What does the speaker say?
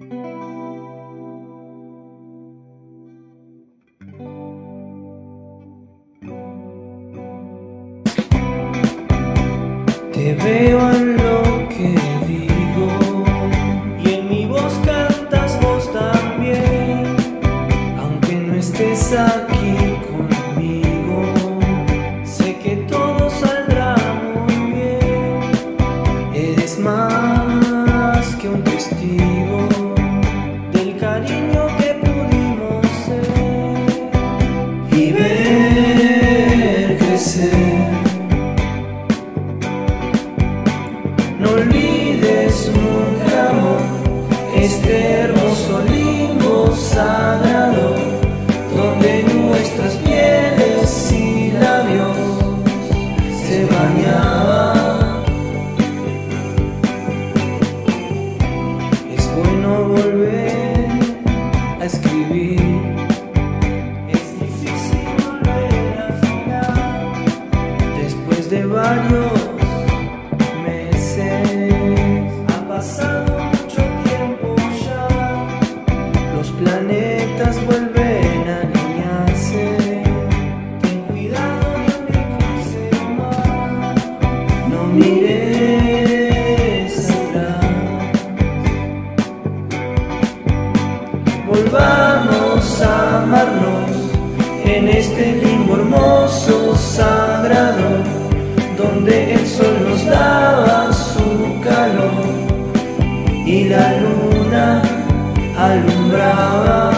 Te veo en lo que digo y en mi voz cantas vos también, aunque no estés aquí este hermoso limbo sagrado, donde nuestras pieles y labios se bañaban. Es bueno volver a escribir. Es difícil volver al final después de varios planetas vuelven a alinearse. Ten cuidado, no me más. No mires atrás. Volvamos a amarnos en este limbo hermoso, sagrado, donde el sol nos daba su calor y la luz alumbraba.